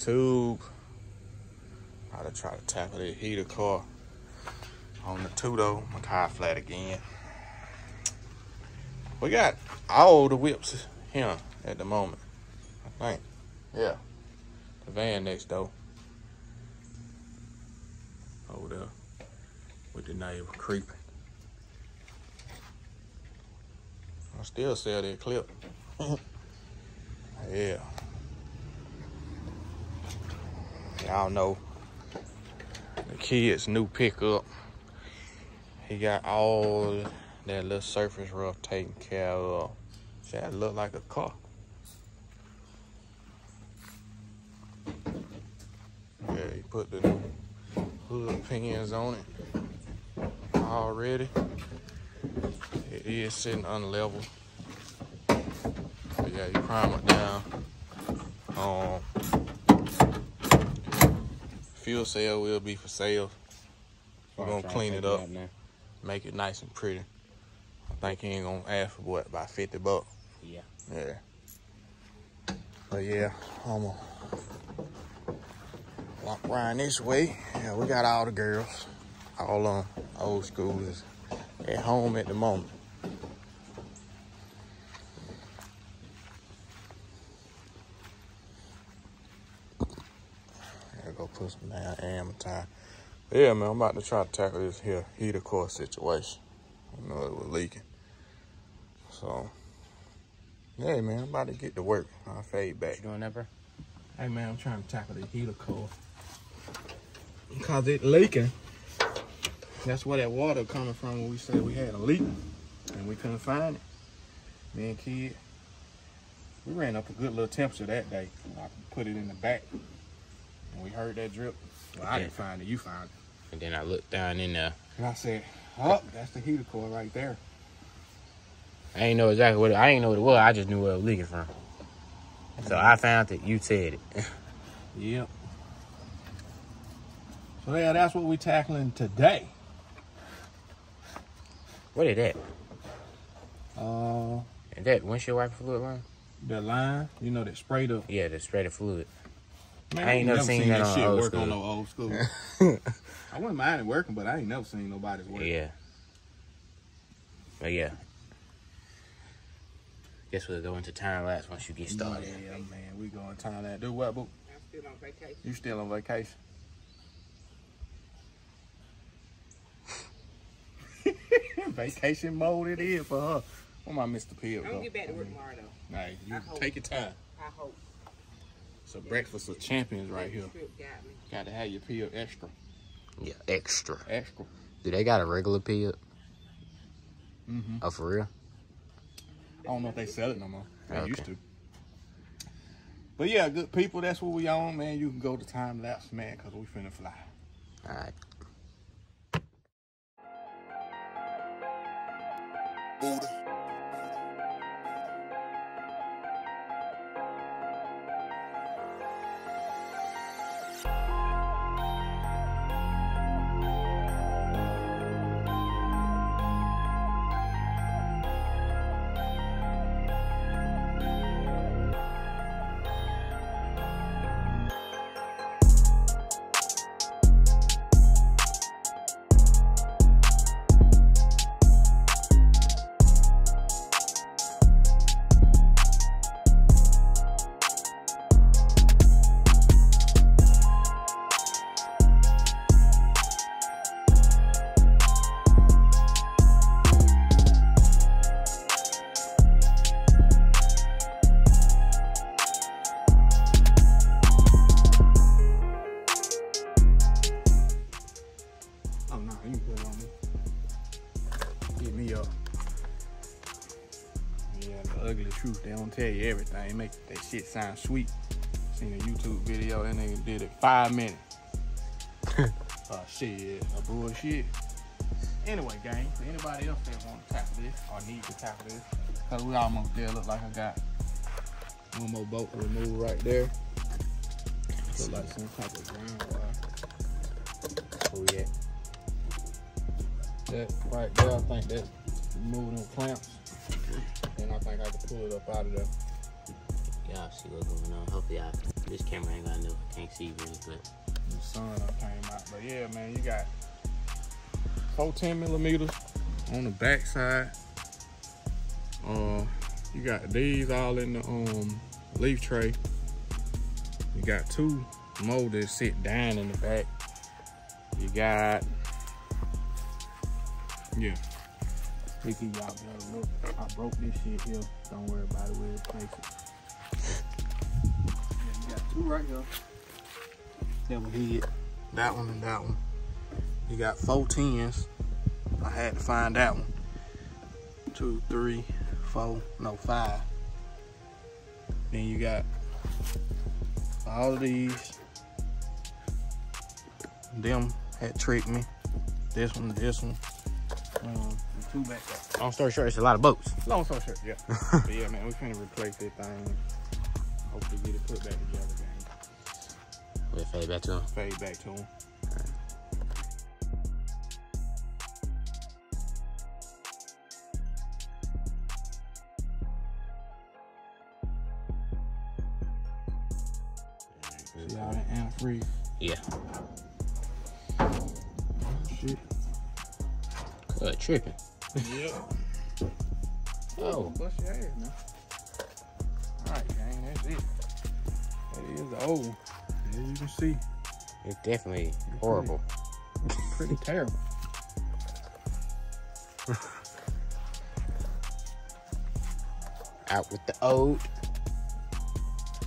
tube. I'll try to tackle that heater core on the two though. My car flat again. We got all the whips here at the moment. I think. Yeah. The van next door. Over there. With the neighbor creeping. I still sell that clip. yeah. Y'all know the kid's new pickup. He got all that little surface rough taken care of. That look like a car. Yeah, he put the new hood pins on it already. It is sitting unlevel. But yeah, you prime it down. Um, fuel cell will be for sale. We're gonna clean it up, make it nice and pretty. I think he ain't gonna ask for what about 50 bucks. Yeah. Yeah. But yeah, I'm gonna walk around this way. Yeah, we got all the girls, all on old schools at home at the moment. Go put some down ammo time. Yeah, man, I'm about to try to tackle this here heater core situation. I know it was leaking. So, yeah, man, I'm about to get to work. I'll fade back. You doing that, bro? Hey, man, I'm trying to tackle the heater core. Because it leaking. That's where that water coming from when we said we had a leak. And we couldn't find it. Me and kid, we ran up a good little temperature that day. I put it in the back. And we heard that drip. Well, I didn't find it. You found it. And then I looked down in there. And I said, oh, that's the heater core right there. I ain't know exactly what it, I ain't know what it was. I just knew where it was leaking from. So I found it. You said it. Yep. So yeah, that's what we're tackling today. what is that? Uh, Is that windshield wiper fluid line? the line, you know, that sprayed up. Yeah, the sprayed the fluid. Man, I ain't never seen that on shit old work school. on no old school. I wouldn't mind it working, but I ain't never seen nobody's work. Yeah. But yeah. Guess we'll go into time lapse once you get started. Yeah, man, we going time that. Do what, boo? I'm still on vacation. You still on vacation? vacation mode it is for her. Where my Mr. Pibb I'm gonna get back to work tomorrow though. Hey, you I hope. take your time. I hope. It's a breakfast of champions right here. Got to have your Pibb extra, Yeah, extra. extra. Do they got a regular Pibb? Mm-hmm. Oh, for real? I don't know if they sell it no more. They Okay. used to. But yeah, good people. That's what we on, man. You can go to time lapse, man, because we finna fly. All right. Buddha. Get me up. Yeah, the ugly truth. They don't tell you everything. Make that shit sound sweet. Seen a YouTube video, that nigga did it five minutes. oh shit, a bullshit. Anyway, gang, for anybody else that want to tackle this or need to tackle this, cause we almost there. Look like I got one more boat to remove right there. Look like some type of ground wire. Oh, yeah. That right there, I think that's removing them clamps. And I think I can pull it up out of there. Y'all see what's going on. Hopefully, y'all This camera ain't got enough. Can't see really, but The sun came out. But yeah, man, you got 410 millimeters on the back side. Uh, you got these all in the um leaf tray. You got two that sit down in the back. You got yeah. Sticky y'all gotta look. I broke this shit here. Don't worry about it. We'll replace it. Yeah, you got two right here. That one hit. That one and that one. You got four tens. I had to find that one. Two, three, four, no, five. Then you got all of these. Them had tricked me. This one, this one. Um, two back there. long story short, it's a lot of boats. Long story short, yeah. but yeah, man, we finna replace that thing. Hopefully get it put back together, gang. We'll fade back to him. Fade back to him. See all that antifreeze. Yeah. Shit. Good tripping. Yep. Oh. Bust your ass now. Alright, gang, that's it. That is the old. As you can see, It's definitely horrible. pretty terrible. Out with the old.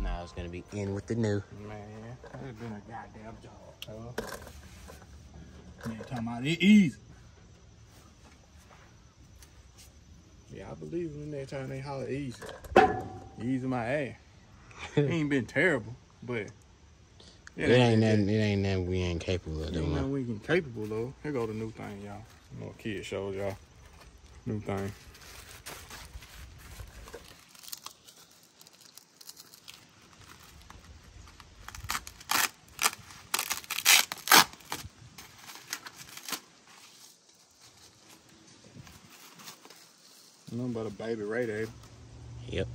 Now it's gonna be in with the new. Man, that has been a goddamn job. Huh? Man, talking about it easy. Yeah, I believe when that time they holler easy. Easy my ass. it ain't been terrible, but It ain't nothing. It ain't nothing we ain't capable of Ain't doing. nothing we ain't capable though. Here go the new thing, y'all. More kid shows y'all. New thing. Nothing but a baby radiator. Yep.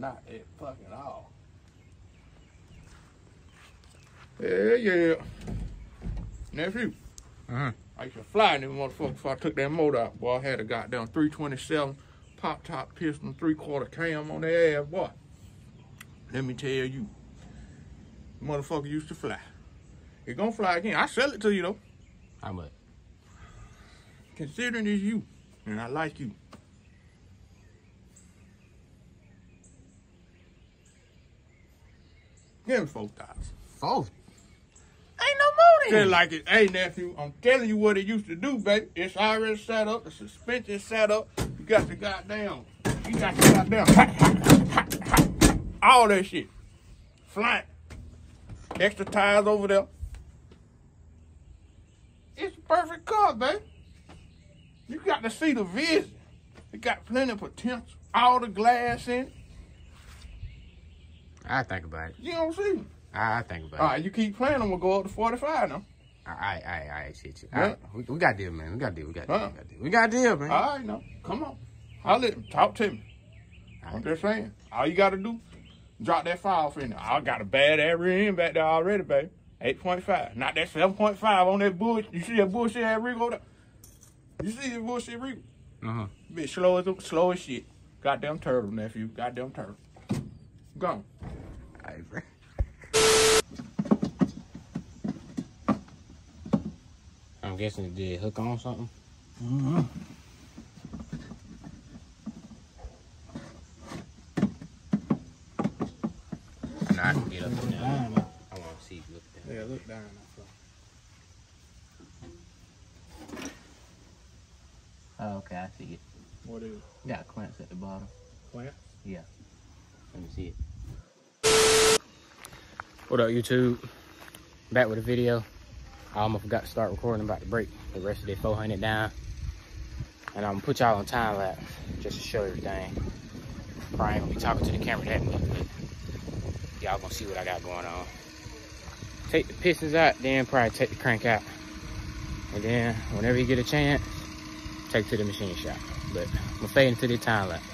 Not at fucking all. Yeah, yeah. Nephew. Uh-huh. I used to fly in them motherfuckers before I took that motor out. Boy, I had a goddamn 327 pop top piston, three quarter cam on the ass, boy. Let me tell you, motherfucker used to fly. It gonna fly again. I sell it to you though. How much? Considering it's you, and I like you. Give me four thousand. Four. Ain't no more than like it. Hey nephew, I'm telling you what it used to do, baby. It's already set up. The suspension set up. You got the goddamn. You got the goddamn. all that shit. Flying. Extra tires over there. It's a perfect car, baby. You got to see the vision. It got plenty of potential. All the glass in it. I think about it. You don't see. I, I think about All it. right, you keep playing, I'm gonna go up to 45 now. I, I, I, I shit you. Yeah. I, we, we got deal, man. We got deal. We got deal. Huh? We got deal. We got deal, man. All right, now, come on. I'll let him talk to me. I'm just saying. All you gotta do, drop that file off in there. I got a bad ass rear end back there already, baby. 8.5. Not that 7.5 on that bullshit. You see that bullshit ass rig over there? You see that bullshit rig? Uh-huh. Bitch, slow as slow as shit. Goddamn turtle, nephew. Goddamn turtle. Go. All right, bro. I'm guessing it did hook on something. Mm-hmm. Nah, I can get up and down. Down, I want to see. Look at that. Yeah, look down that floor. Oh, okay, I see it. What is it? Got clamps at the bottom. Plant? Yeah. Let me see it. What up, YouTube? Back with a video. I almost forgot to start recording. About to break the rest of the 400 down. And I'm gonna put y'all on time lapse just to show everything. Probably gonna be talking to the camera that much, but y'all gonna see what I got going on. Take the pistons out, then probably take the crank out. And then whenever you get a chance, take to the machine shop. But I'm gonna fade into the time lapse.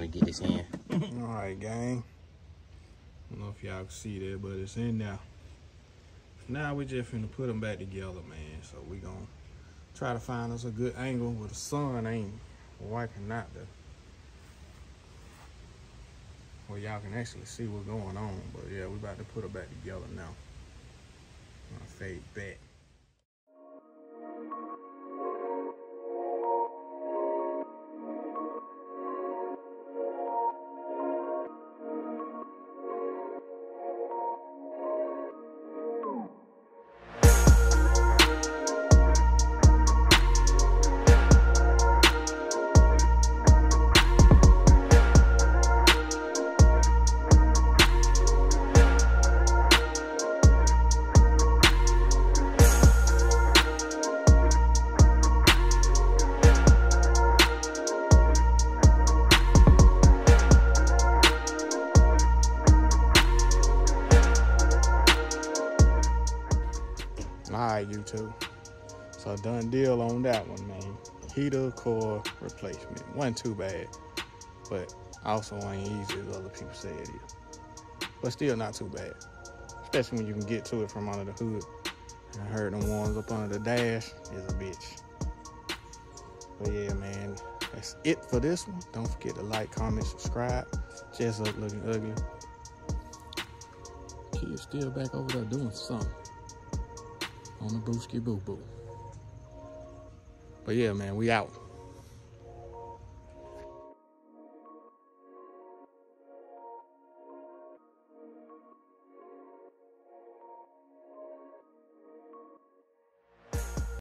We get this in. All right, gang. I don't know if y'all can see that, but it's in now. Now we just finna put them back together, man. So we gonna try to find us a good angle where the sun ain't wiping out the where y'all can actually see what's going on. But yeah, we about to put it back together now. Gonna fade back. So done deal on that one, man. Heater core replacement. Wasn't too bad, but also ain't easy as other people say it is. But still not too bad, especially when you can get to it from under the hood. I heard them ones up under the dash is a bitch. But yeah, man, that's it for this one. Don't forget to like, comment, subscribe. Just up looking ugly. Kid's still back over there doing something on the booski boo boo. But yeah, man, we out.